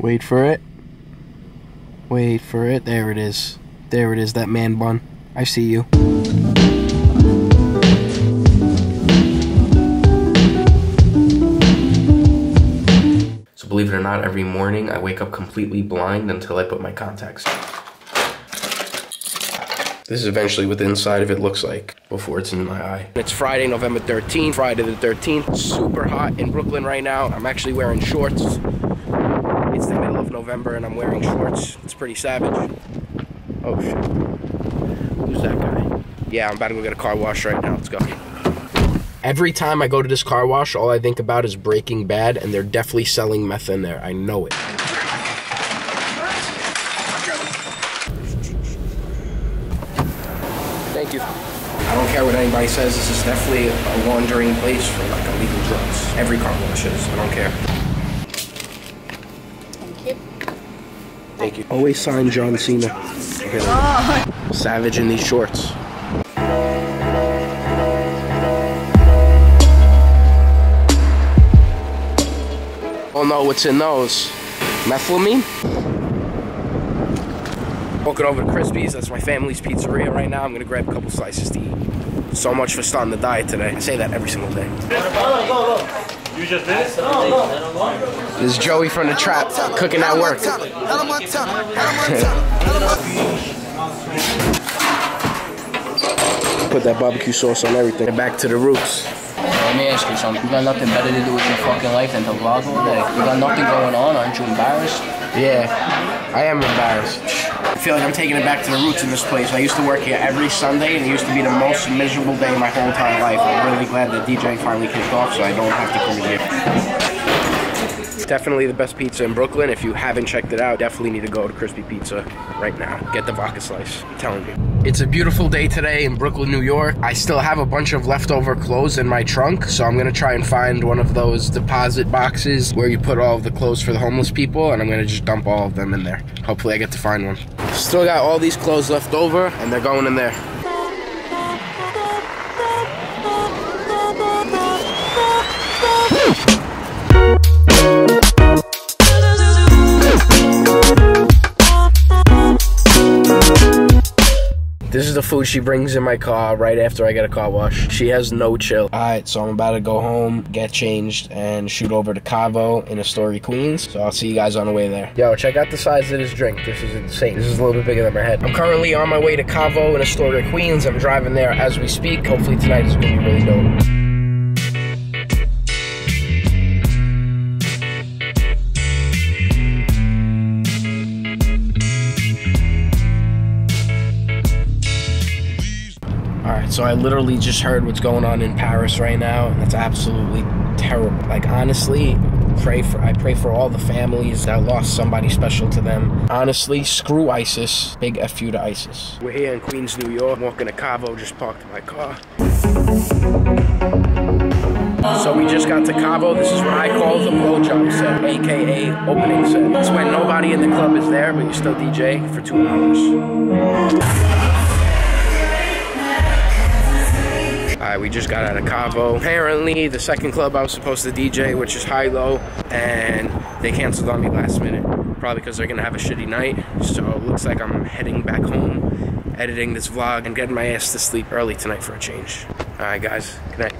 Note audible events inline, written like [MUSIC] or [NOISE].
Wait for it. Wait for it. There it is. There it is, that man bun. I see you. So believe it or not, every morning I wake up completely blind until I put my contacts. This is eventually what the inside of it looks like before it's in my eye. It's Friday, November 13th, Friday the 13th. Super hot in Brooklyn right now. I'm actually wearing shorts. It's the middle of November and I'm wearing shorts. It's pretty savage. Oh shit. Who's that guy? Yeah, I'm about to go get a car wash right now. Let's go. Every time I go to this car wash, all I think about is Breaking Bad, and they're definitely selling meth in there. I know it. Thank you. I don't care what anybody says. This is definitely a laundering place for like illegal drugs. Every car wash is. I don't care. Thank you. Thank you. Always sign John Cena. Okay. Savage in these shorts. Oh no, what's in those? Methylamine? Walking over to Crispy's, that's my family's pizzeria right now. I'm gonna grab a couple slices to eat. So much for starting the diet today. I say that every single day. You just did it? This is Joey from the trap cooking at work. Put that barbecue sauce on everything. And back to the roots. Let me ask you something. You got nothing better to do with your fucking life than to vlog all day. You got nothing going on. Aren't you embarrassed? Yeah, I am embarrassed. I feel like I'm taking it back to the roots in this place. I used to work here every Sunday, and it used to be the most miserable day of my whole entire life. I'm really glad that DJ finally kicked off, so I don't have to come here. Definitely the best pizza in Brooklyn. If you haven't checked it out, definitely need to go to Crispy Pizza right now. Get the vodka slice. I'm telling you. It's a beautiful day today in Brooklyn, New York. I still have a bunch of leftover clothes in my trunk, so I'm gonna try and find one of those deposit boxes where you put all of the clothes for the homeless people, and I'm gonna just dump all of them in there. Hopefully, I get to find one. Still got all these clothes left over, and they're going in there. [LAUGHS] The food she brings in my car right after I get a car wash. She has no chill. Alright, so I'm about to go home, get changed, and shoot over to Cavo in Astoria, Queens. So I'll see you guys on the way there. Yo, check out the size of this drink. This is insane. This is a little bit bigger than my head. I'm currently on my way to Cavo in Astoria, Queens. I'm driving there as we speak. Hopefully tonight is gonna be really dope. So I literally just heard what's going on in Paris right now, and that's absolutely terrible. Like honestly, pray for I pray for all the families that lost somebody special to them. Honestly, screw ISIS. Big F you to ISIS. We're here in Queens, New York, walking to Cavo, just parked my car. So we just got to Cavo. This is what I call the blowjob set, aka opening set. It's when nobody in the club is there, but you still DJ for two hours. We just got out of Cavo. Apparently, the second club I was supposed to DJ, which is High Low, and they canceled on me last minute. Probably because they're gonna have a shitty night. So it looks like I'm heading back home, editing this vlog, and getting my ass to sleep early tonight for a change. Alright, guys. Good night.